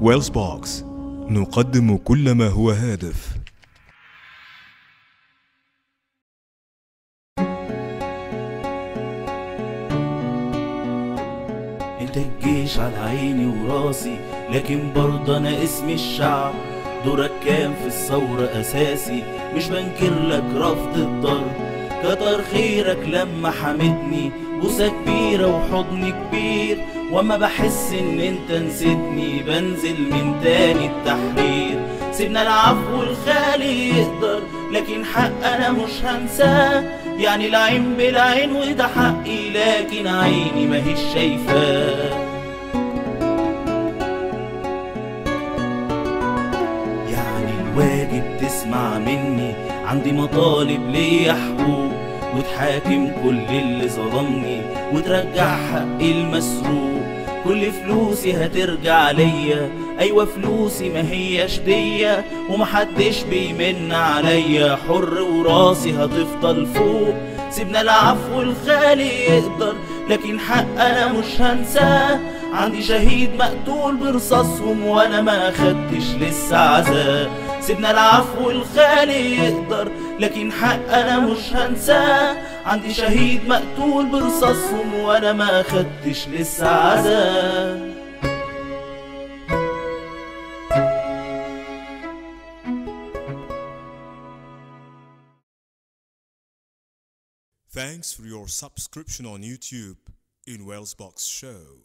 ويلز بوكس نقدم كل ما هو هادف. انت الجيش على عيني وراسي لكن برضه أنا اسمي الشعب. دورك كان في الثورة أساسي مش بنكر لك رفض الضرب. كتر خيرك لما حميتني. بوسة كبيرة وحضن كبير. وما بحس إن أنت نسيتني. بنزل من تاني التحرير. سيبنا العفو الخالي يقدر. لكن حق أنا مش هنساه. يعني العين بالعين وده حقي. لكن عيني ماهيش شايفاه. يعني الواجب تسمع مني. عندي مطالب ليا حقوق وتحاكم كل اللي ظلمني وترجع حقي المسروق كل فلوسي هترجع ليا أيوه فلوسي ما هيش دية ومحدش بيمن عليا. حر وراسي هتفضل فوق سيبنا العفو الخالي يقدر لكن حق أنا مش هنساه. عندي شهيد مقتول برصاصهم وأنا ما خدتش لسه عذاب سيبنا العفو الخالي يقدر لكن حق أنا مش هنساه عندي شهيد مقتول برصاصهم وأنا ما خدتش لسه عذاب Thanks for your subscription on YouTube in Wellsbox Show.